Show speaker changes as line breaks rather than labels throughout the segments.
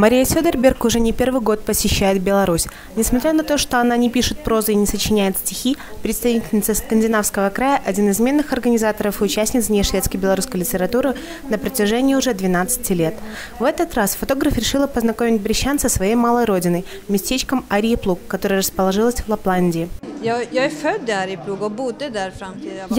Мария Сёдерберг уже не первый год посещает Беларусь. Несмотря на то, что она не пишет прозы и не сочиняет стихи, представительница Скандинавского края – один из менных организаторов и участниц Дней шведско-белорусской литературы на протяжении уже 12 лет. В этот раз фотограф решила познакомить брещан со своей малой родиной – местечком Ариеплуг, которое расположилось в Лапландии.
Я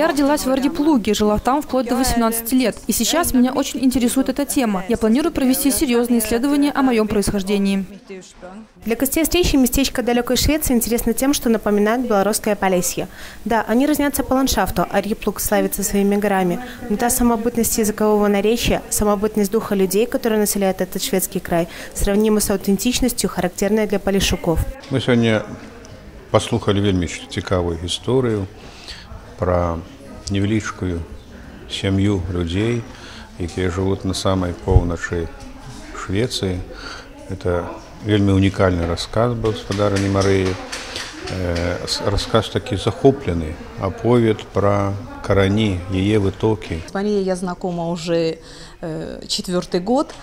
родилась в
18 år
Ардиплуге, жила там вплоть до 18 лет. И сейчас меня очень интересует эта тема. Я планирую провести серьезные исследования о моем происхождении.
Для гостей встречи местечко далекой Швеции интересно тем, что напоминает белорусское Полесье. Да, они разнятся по ландшафту, а Риплук славится своими горами, но та самобытность языкового наречия, самобытность духа людей, которые населяют этот шведский край, сравнима с аутентичностью, характерной для полишуков.
Мы сёння паслухалі вельмі цікавую гісторыю пра невялічкую сям'ю людзей, якія жывуць на самай поўначы Швецыі. Это вельмі унікальны расказ быў гаспадарыні Марыі. Э, с- Расказ такі захоплены, аповед пра карані, яе вытокі.
С Марией я знакома уже э, четвертый год.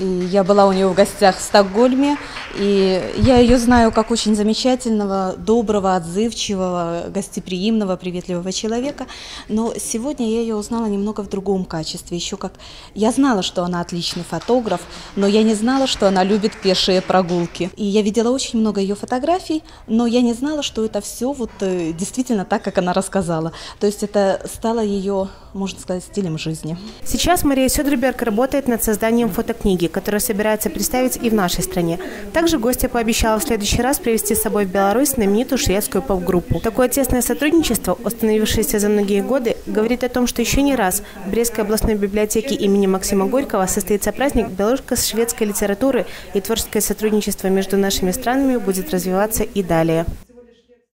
И я была у нее в гостях в Стокгольме, и я ее знаю как очень замечательного, доброго, отзывчивого, гостеприимного, приветливого человека. Но сегодня я ее узнала немного в другом качестве. Еще как я знала, что она отличный фотограф, но я не знала, что она любит пешие прогулки. И я видела очень много ее фотографий, но я не знала, что это все вот э, действительно так, как она рассказала. То есть это стало ее, можно сказать, стилем жизни.
Сейчас Мария Сёдерберг работает над созданием фотокниги, которую собирается представить и в нашей стране. Также гостья пообещала в следующий раз привезти с собой в Беларусь знаменитую шведскую поп-группу. Такое тесное сотрудничество, установившееся за многие годы, говорит о том, что еще не раз в Брестской областной библиотеке имени Максима Горького состоится праздник белорусско-шведской литературы и творческое сотрудничество между нашими странами будет развиваться и далее.